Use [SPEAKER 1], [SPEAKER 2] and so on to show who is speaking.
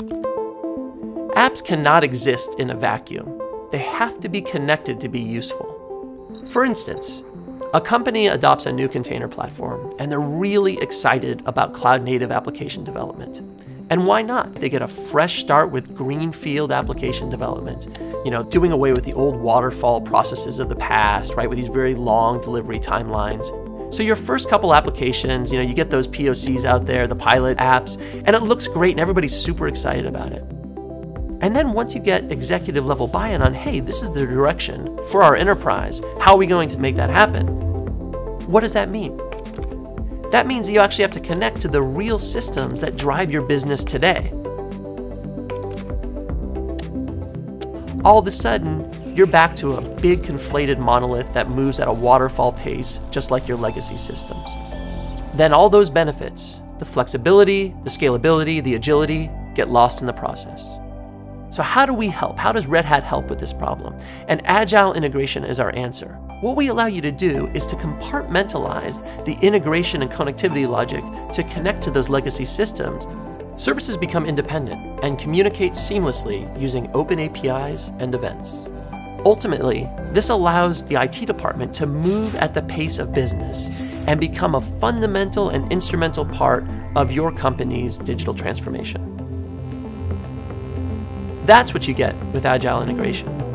[SPEAKER 1] Apps cannot exist in a vacuum. They have to be connected to be useful. For instance, a company adopts a new container platform and they're really excited about cloud native application development. And why not? They get a fresh start with greenfield application development, you know, doing away with the old waterfall processes of the past, right, with these very long delivery timelines. So your first couple applications, you know, you get those POCs out there, the pilot apps, and it looks great and everybody's super excited about it. And then once you get executive level buy in on, hey, this is the direction for our enterprise, how are we going to make that happen? What does that mean? That means you actually have to connect to the real systems that drive your business today. All of a sudden, you're back to a big conflated monolith that moves at a waterfall pace, just like your legacy systems. Then all those benefits, the flexibility, the scalability, the agility, get lost in the process. So how do we help? How does Red Hat help with this problem? And agile integration is our answer. What we allow you to do is to compartmentalize the integration and connectivity logic to connect to those legacy systems. Services become independent and communicate seamlessly using open APIs and events. Ultimately, this allows the IT department to move at the pace of business and become a fundamental and instrumental part of your company's digital transformation. That's what you get with Agile integration.